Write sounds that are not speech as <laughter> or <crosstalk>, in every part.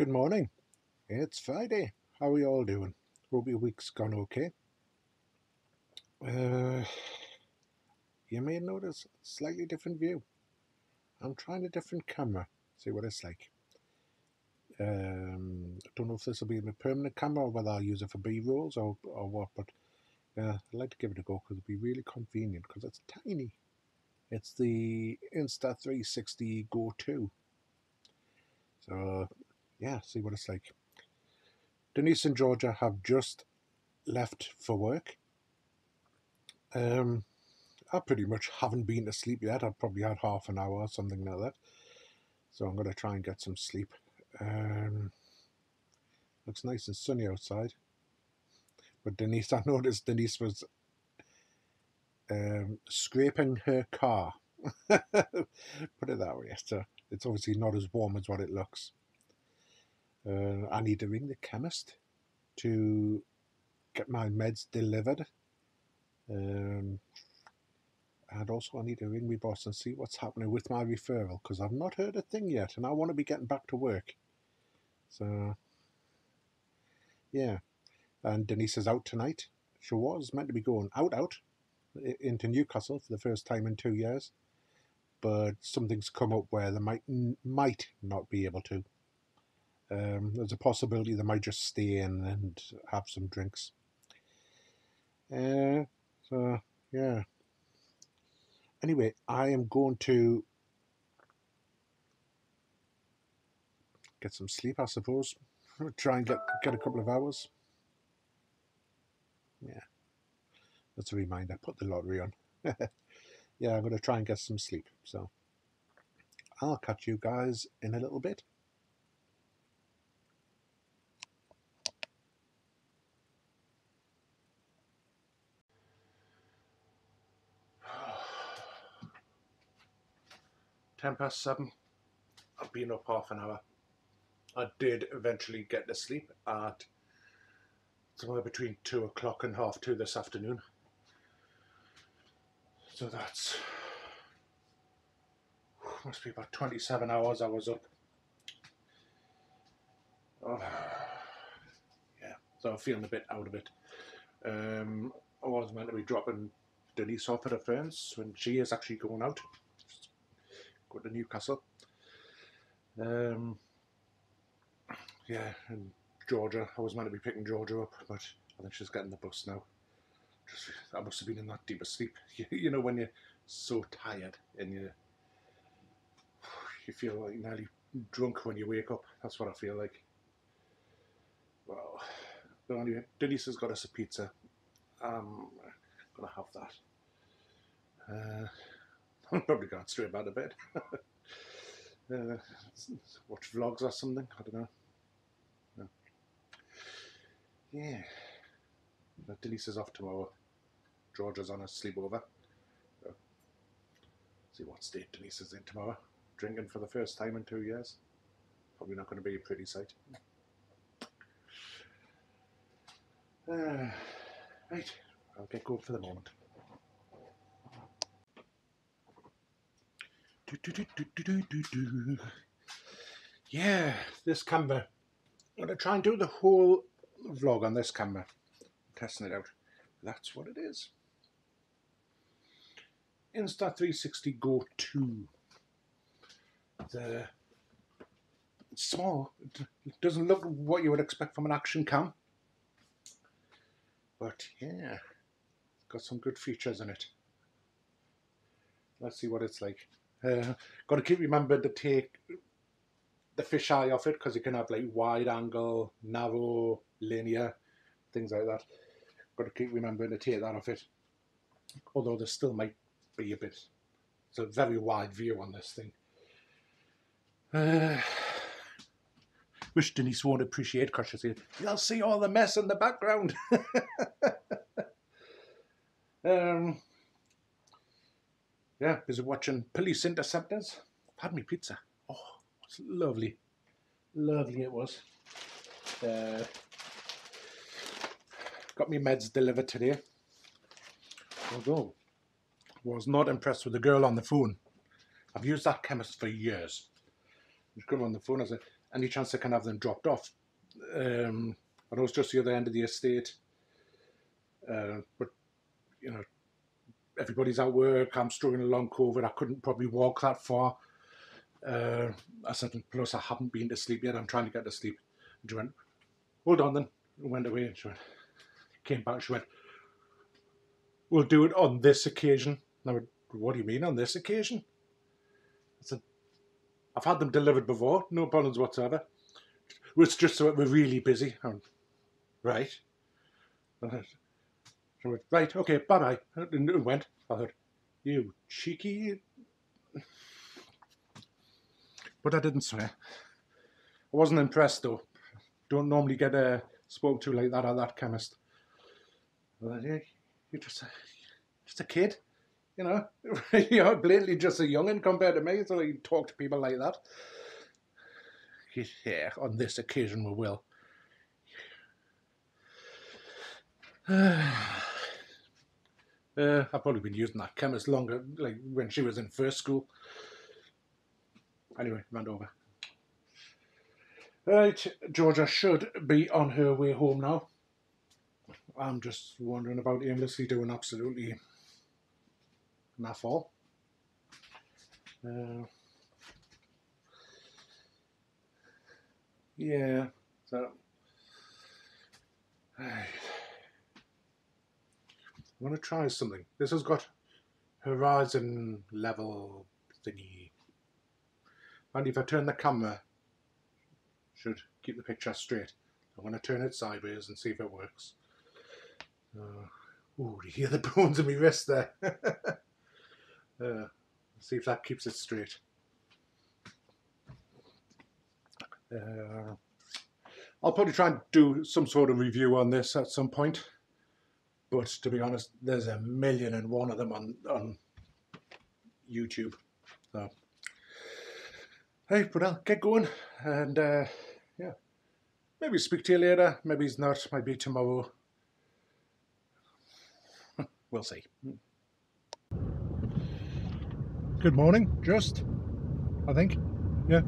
Good morning. It's Friday. How are you all doing? Hope your week's gone okay. Uh, you may notice slightly different view. I'm trying a different camera, see what it's like. Um, I don't know if this will be my permanent camera or whether I'll use it for B-rolls or, or what, but yeah, I'd like to give it a go because it'll be really convenient because it's tiny. It's the Insta360 Go 2. So yeah, see what it's like. Denise and Georgia have just left for work. Um, I pretty much haven't been to sleep yet. I've probably had half an hour or something like that. So I'm going to try and get some sleep. Um, looks nice and sunny outside. But Denise, <laughs> I noticed Denise was um, scraping her car. <laughs> Put it that way. So it's obviously not as warm as what it looks. Uh, I need to ring the chemist to get my meds delivered. Um, and also I need to ring my boss and see what's happening with my referral because I've not heard a thing yet and I want to be getting back to work. So, yeah. And Denise is out tonight. She was meant to be going out, out into Newcastle for the first time in two years. But something's come up where they might might not be able to. Um, there's a possibility they might just stay in and have some drinks. Uh, so, yeah. Anyway, I am going to get some sleep, I suppose. <laughs> Try and get, get a couple of hours. Yeah. That's a reminder. Put the lottery on. <laughs> yeah, I'm going to try and get some sleep. So, I'll catch you guys in a little bit. Ten past seven. I've been up half an hour. I did eventually get to sleep at somewhere between two o'clock and half two this afternoon. So that's must be about 27 hours I was up. Oh, yeah, so I'm feeling a bit out of it. Um, I was meant to be dropping Denise off at her friend's when she is actually going out go to Newcastle. Um, yeah, and Georgia, I was meant to be picking Georgia up, but I think she's getting the bus now. Just, I must have been in that deep of sleep. <laughs> You, you know, when you're so tired and you you feel like nearly drunk when you wake up. That's what I feel like. Well, anyway, Denise has got us a pizza. I'm gonna have that. Uh, <laughs> I'm probably going straight back to bed. <laughs> uh, watch vlogs or something. I don't know. No. Yeah. Denise is off tomorrow. Georgia's on a sleepover. So, see what state Denise is in tomorrow. Drinking for the first time in two years. Probably not going to be a pretty sight. <sighs> Uh, right, I'll get going for the moment. Do, do, do, yeah, this camera. I'm going to try and do the whole vlog on this camera. I'm testing it out. That's what it is. Insta360 Go 2. The small. It doesn't look what you would expect from an action cam. But yeah, got some good features in it. Let's see what it's like. Uh, got to keep remembering to take the fisheye off it because it can have like wide angle, narrow, linear, things like that. Got to keep remembering to take that off it. Although there still might be a bit. It's a very wide view on this thing. Uh, wish Denise won't appreciate because she'll say, you'll see all the mess in the background. <laughs> um, yeah, busy watching Police Interceptors. Had me pizza. Oh, it's lovely. Lovely it was. Uh, got me meds delivered today. Although, was not impressed with the girl on the phone. I've used that chemist for years. She's come on the phone. I said, any chance I can have them dropped off. Um, I know it's just the other end of the estate, uh, but you know, everybody's at work. I'm struggling along COVID. I couldn't probably walk that far. Uh, I said, plus I haven't been to sleep yet. I'm trying to get to sleep. And she went, hold on then. And went away and she went, came back. She went, we'll do it on this occasion. And I went, what do you mean on this occasion? I said, I've had them delivered before, no problems whatsoever. It's just so we're really busy. Went, right. I went, right, okay, bye bye. And went. I thought, you cheeky. But I didn't swear. I wasn't impressed though. Don't normally get uh, spoke to like that at that chemist. Thought, yeah, you're just a, just a kid, you know. <laughs> you're blatantly just a youngin compared to me, so you talk to people like that. Yeah, on this occasion we will. <sighs> <sighs> Uh, I've probably been using that chemist longer, like when she was in first school. Anyway, ran over. Right, Georgia should be on her way home now. I'm just wondering about aimlessly doing absolutely all. Uh, yeah, so. I'm going to try something. This has got horizon level thingy. And if I turn the camera, should keep the picture straight. I'm going to turn it sideways and see if it works. Uh, ooh, <laughs> you hear the bones in my wrist there. <laughs> uh, see if that keeps it straight. Uh, I'll probably try and do some sort of review on this at some point. But to be honest, there's a million and one of them on, on YouTube. So, hey, but I'll get going and uh, yeah, maybe speak to you later. Maybe it's not. Might be tomorrow. <laughs> we'll see. Good morning, just I think. Yeah.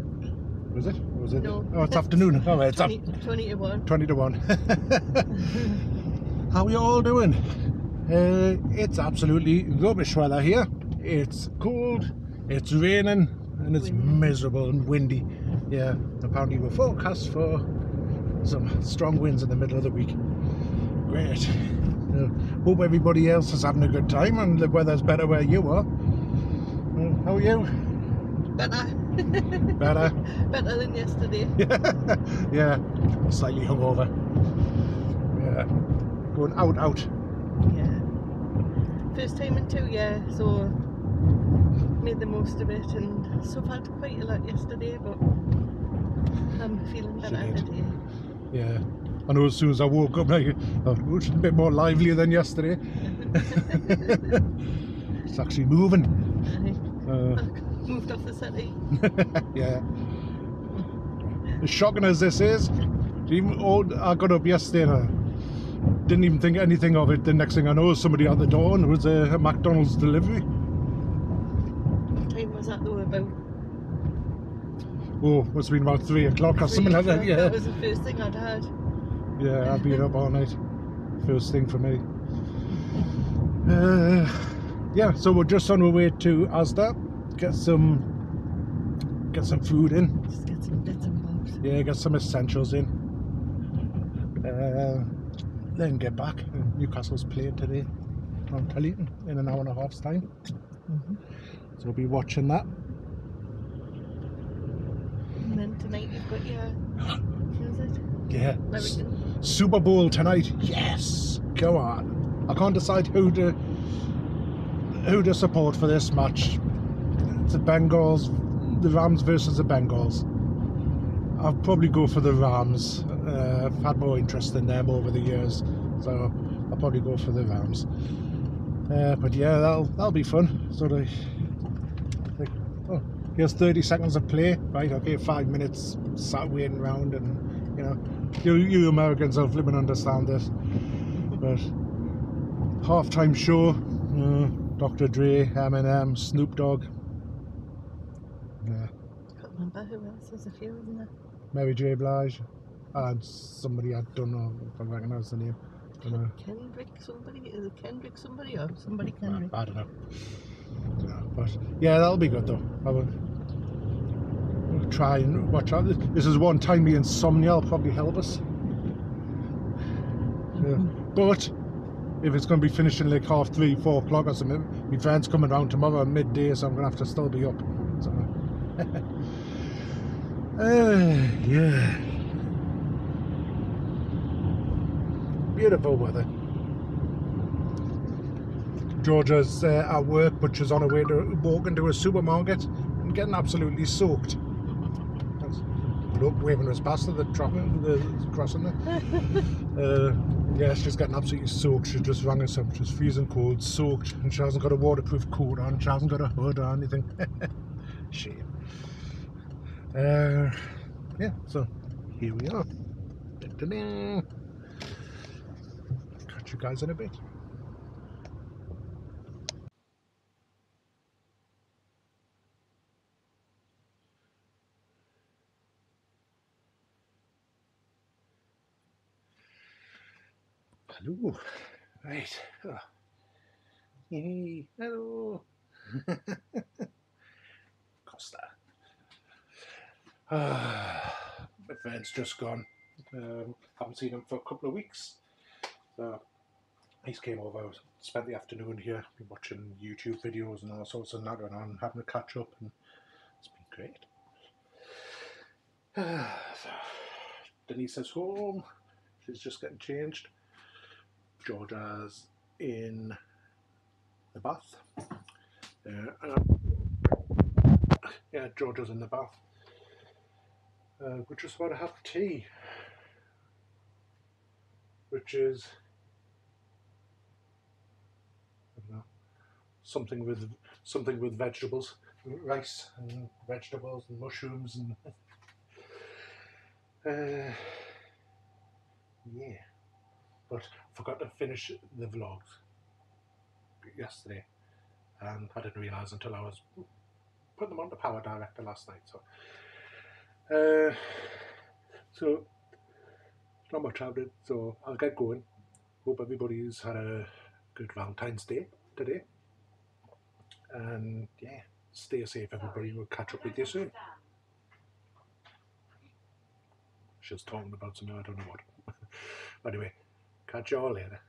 Was it? was it? No. Oh, it's afternoon. Oh, it's 20, 20 to 1. 20 to 1. <laughs> <laughs> How are you all doing? Uh, it's absolutely rubbish weather here. It's cold, it's raining, and it's windy. miserable and windy. Yeah, apparently we're forecast for some strong winds in the middle of the week. Great. Uh, hope everybody else is having a good time and the weather's better where you are. Uh, how are you? Better. <laughs> Better? better than yesterday. <laughs> yeah, slightly hungover. Yeah going out, out. Yeah. First time in two years, so made the most of it and suffered quite a lot yesterday, but I'm feeling better today. Yeah. I know as soon as I woke up, <laughs> I thought, oh, it's a bit more lively than yesterday. <laughs> it's actually moving. Uh, <laughs> moved off the city. yeah. As shocking as this is, even old, I got up yesterday didn't even think anything of it. The next thing I know, somebody at the door and it was a, a McDonald's delivery. What time was that though about? Oh, must have been about three o'clock or something like that. Yeah. That was the first thing I'd had. Yeah, I've been up all night. First thing for me. Uh, yeah, so we're just on our way to Asda. Get some get some food in. Just get some bits and bobs. Yeah, get some essentials in. Uh, then get back. Newcastle's playing today on telly in an hour and a half's time. Mm -hmm. So we'll be watching that. And then tonight you've got your. Yeah. Super Bowl tonight. Yes. Go on. I can't decide who to who to support for this match. It's the Bengals, the Rams versus the Bengals. I'll probably go for the Rams. Uh, I've had more interest in them over the years, so I'll probably go for the Rams. Uh, but yeah, that'll that'll be fun. Sort of. Like, oh, here's 30 seconds of play. Right, okay, five minutes sat waiting around, and you know, you you Americans will flipping understand this. But halftime show, uh, Dr. Dre, Eminem, Snoop Dogg. Yeah. I can't remember who else was a few, isn't there? Mary J. Blige, and somebody I don't know if I recognise the name. Don't know. Kendrick somebody? Is it Kendrick somebody or somebody Kendrick? I don't know. Don't know. But yeah, that'll be good though. I will we'll try and watch out. This is one time the insomnia will probably help us. <laughs> Yeah. But if it's going to be finishing like half three, four o'clock or something, my friend's coming round tomorrow at midday, so I'm going to have to still be up. So, <laughs> uh, yeah. Beautiful weather. Georgia's uh, at work, but she's on her way to walk into a supermarket and getting absolutely soaked. That's look waving us past the traffic, the crossing there. <laughs> uh, yeah, she's getting absolutely soaked. She just rang us up. She's freezing cold, soaked, and she hasn't got a waterproof coat on. She hasn't got a hood or anything. <laughs> Shame. Uh, yeah, so here we are. Da-da-da. Catch you guys in a bit. Hello. Right. Oh. Yay. Hello. <laughs> Costa. Ah, friend's just gone. Um, haven't seen him for a couple of weeks. So he's came over, spent the afternoon here, been watching YouTube videos and all sorts of nattering on, having a catch up, and it's been great. <sighs> So Denise is home. She's just getting changed. Georgia's in the bath. Uh, yeah, Georgia's in the bath. Uh, we're just about to have tea, which is I don't know, something with something with vegetables, rice and vegetables and mushrooms and <laughs> uh, yeah. But forgot to finish the vlogs yesterday, and I didn't realise until I was putting them on the Power Director last night. So, uh, so not much happening. So I'll get going. Hope everybody's had a good Valentine's Day today, and yeah, stay safe, everybody. We'll catch up with you soon. She's talking about something I don't know what. <laughs> anyway, catch you all later.